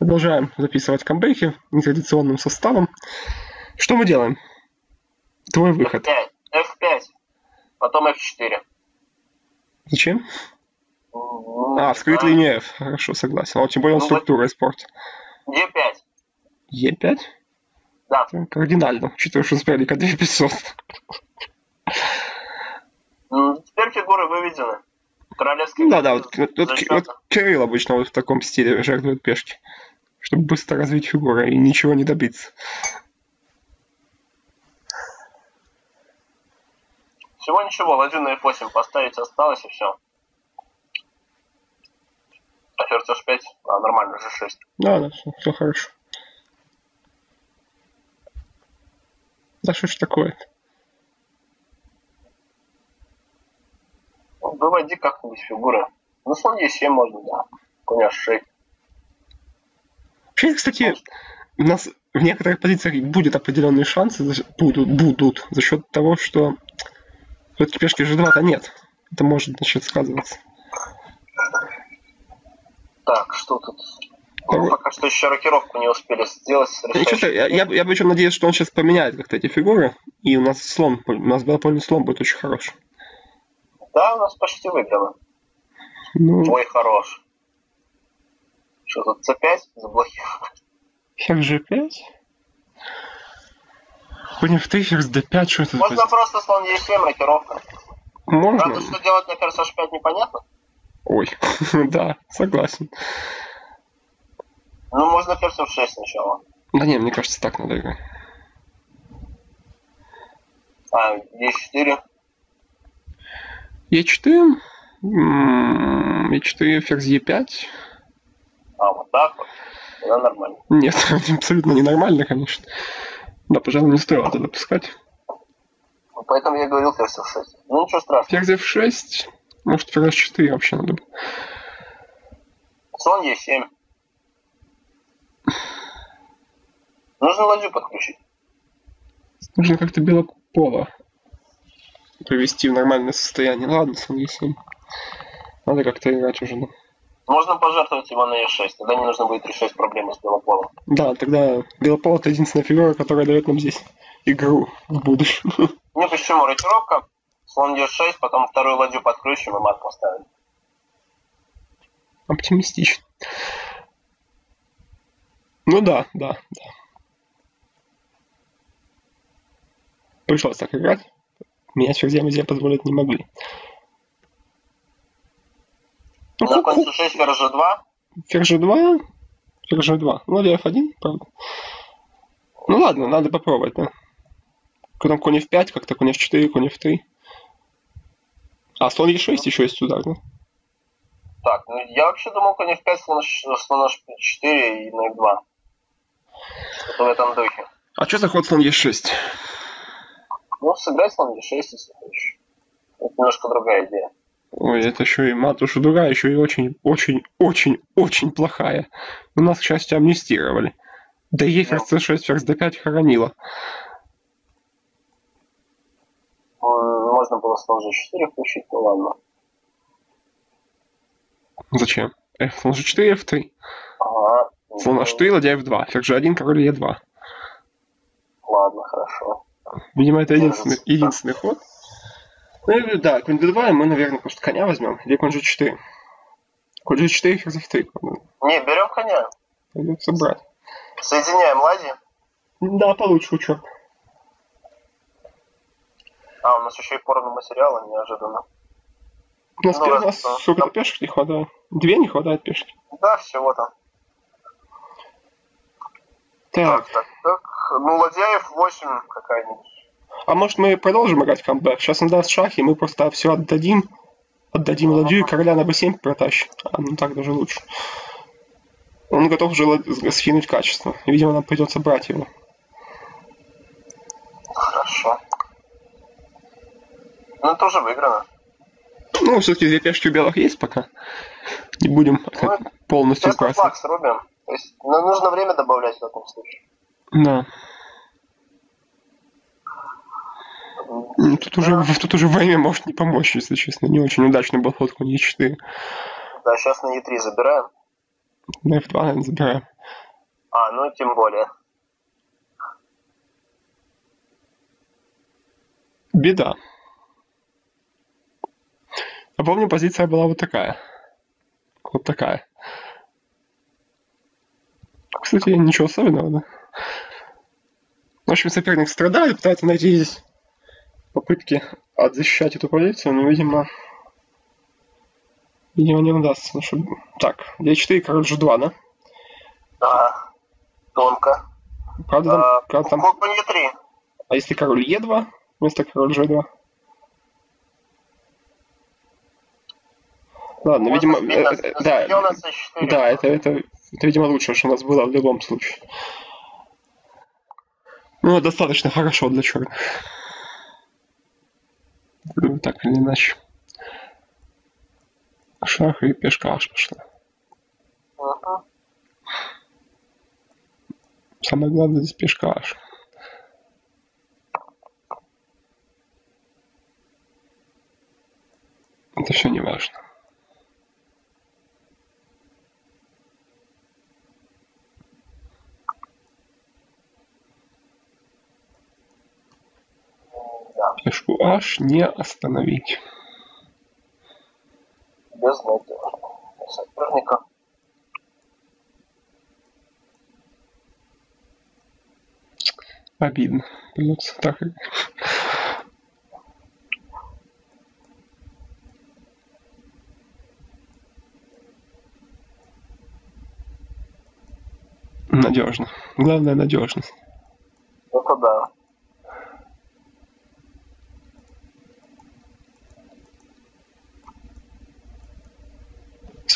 Продолжаем записывать камбэки нетрадиционным составом. Что мы делаем? Твой выход. F5, F5, потом F4. Зачем? Ну, А, вскрыть линию F. Хорошо, согласен. А тем более он Ну, структуру испортит. E5, Е5? да. Это кардинально, учитывая, что спереди 2500. М, Теперь фигуры выведены. Королевский да, да, вот, вот, вот Кирилл обычно вот в таком стиле жертвует пешки, чтобы быстро развить фигуру и ничего не добиться. Всего ничего, ладью на F8 поставить осталось и все. А ферзь H5, а, нормально, G6. Да, да, все, хорошо. Да что ж такое Ну, Выводи как-нибудь фигуры. Ну, слон E7 можно, да. Конь H6. Вообще, кстати, у нас в некоторых позициях будет определенные шансы, будут, будут за счет того, что все-таки пешки G2-то нет. Это может, значит, сказываться. Так, что тут? Пока что еще рокировку не успели сделать. Я, я, я, я бы еще надеюсь, что он сейчас поменяет как-то эти фигуры, и у нас слон, у нас белопольный слон будет очень хороший. Да, у нас почти выиграно. Ну, Ой, хорош. Что тут, C5 заблокировал? ферзь G5. Конь F3, ферзь D5, что это? Можно просто слон E7, рокировка. Можно? Правда, что делать на ферзь H5 непонятно. Ой, да, согласен. Ну, можно ферзь F6 сначала. Да не, мне кажется, так надо играть. А, E4. Е4, м, Е4, ферзь Е5. Вот так вот. Да, нормально. Нет, абсолютно ненормально, конечно. Да, пожалуй, не стоило это допускать. Ну, Поэтому я говорил ферзь F6. Ну, ничего страшного. Ферзь F6, может, ферзь 4 вообще надо было. Слон E7. Нужно ладью подключить. Нужно как-то белополо привести в нормальное состояние. Ладно, слон Е7. Надо как-то играть уже. ну. Можно пожертвовать его на E6. Тогда не нужно будет решать проблемы с белополом. Да, тогда белополо это единственная фигура, которая дает нам здесь игру в будущем. Ну, почему? Рокировка, слон D6, потом вторую ладью подключим и мат поставим. Оптимистично. Ну да, да, да. Пришлось так играть. Менять ферзя себе позволить не могли. Ху- C6, ферзь G2. Ферзь G2, ферзь G2. Ну, или F1, правда. Ну ладно, надо попробовать, да. Потом конь F5, как-то конь F4, конь F3. А, слон E6 еще есть удар, да? Так, ну я вообще думал конь F5, слон, слон H4 и на F2. Это в этом духе. А что за ход слон E6? Ну, сыграй слон D6, если хочешь. Это немножко другая идея. Ой, это еще и матушка другая, еще и очень, очень, очень, очень плохая. У нас, к счастью, амнистировали. Да ей ферзь c6, ферзь d5 хоронила. М, Можно было слон G4 включить, ну ладно. Зачем? F, слон g4, f3. Ага. Слон h3, ладья f2. Ферзь g1, король e2. Ладно, хорошо. Видимо, это единственный, единственный ход. Ну, я говорю, да, конь d2, и мы, наверное, просто коня возьмем. Или конь g4. Конь g4, ферзь f3. Не, берем коня. Придется брать. Соединяем ладьи. Да, получше учет. А, у нас еще и порно материала, неожиданно. У нас, Ну, у нас да. сколько пешек не хватает? Две не хватает пешки. Да, всего там. Так, Так, так, так. Ну, ладья F8 какая-нибудь. А может мы продолжим играть в камбэк? Сейчас он даст шахи, мы просто все отдадим. Отдадим ладью и короля на b7 протащим. А, ну так даже лучше. Он готов уже схинуть качество. И, видимо, нам придется брать его. Хорошо. Ну, это уже выиграно. Ну, все-таки две пешки у белых есть пока. Не будем Ну, полностью сбрасывать. флаг срубим. То есть, ну, нужно время добавлять в этом случае. Да. Тут уже, тут уже время может не помочь, если честно. Не очень удачный был ход конь e4. Да, сейчас на E3 забираем. На f2, наверное, забираем. А, ну тем более. Беда. Я помню, позиция была вот такая. Вот такая. Кстати, ничего особенного, да? В общем, соперник страдает, пытается найти здесь попытки отзащищать эту позицию, но, видимо, видимо, не удастся. Ну, что... Так, d4, король g2, да? Да, тонко. Правда, там, А, правда, там... Куклон Е3. А если король e2 вместо король g2? Ладно, Можно видимо, э, э, да, слона c4. да, это, это, это, видимо, лучше, что у нас было в любом случае. Ну, достаточно хорошо для черных. Так или иначе. Шах и пешка аж пошла. Мгм. Самое главное здесь пешка аж. Это все не важно. Пешку аж не остановить. без ноги. Соперника. Обидно. Придется так. Надежно. Главное надежность. Это да.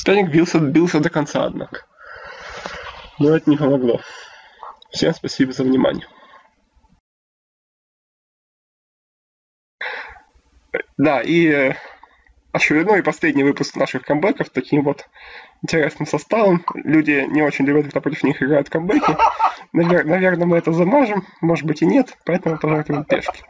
Соперник бился, бился до конца, однако. Но это не помогло. Всем спасибо за внимание. Да, и э, очередной и последний выпуск наших камбэков таким вот интересным составом. Люди не очень любят, когда против них играют камбэки. Навер- наверное, мы это замажем, может быть и нет, поэтому пожалуйста пешки.